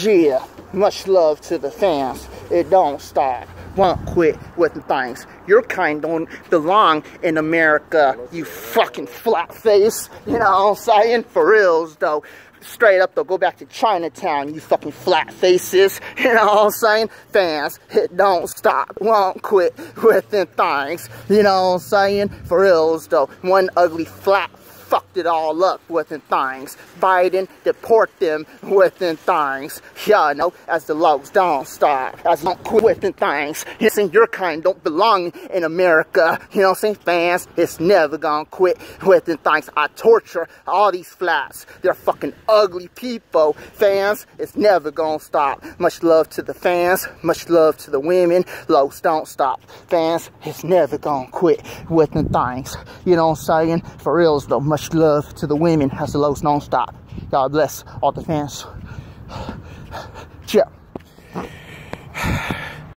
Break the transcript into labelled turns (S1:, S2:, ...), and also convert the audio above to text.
S1: Yeah, much love to the fans. It don't stop. Won't quit with the things. Your kind don't belong in America, you fucking flat face. You know what I'm saying? For reals though. Straight up though, go back to Chinatown, you fucking flat faces. You know what I'm saying? Fans, it don't stop. Won't quit with things. You know what I'm saying? For reals though. One ugly flat fucked it all up within things. Biden deport them within things. Yeah, no, as the Locs don't stop. As don't quit within things. You saying your kind don't belong in America. You know what I'm saying? Fans, it's never gonna quit within things. I torture all these flats. They're fucking ugly people. Fans, it's never gonna stop. Much love to the fans. Much love to the women. Locs don't stop. Fans, it's never gonna quit within things. You know what I'm saying? For reals though much love to the women as the Locs non-stop. God bless all the fans.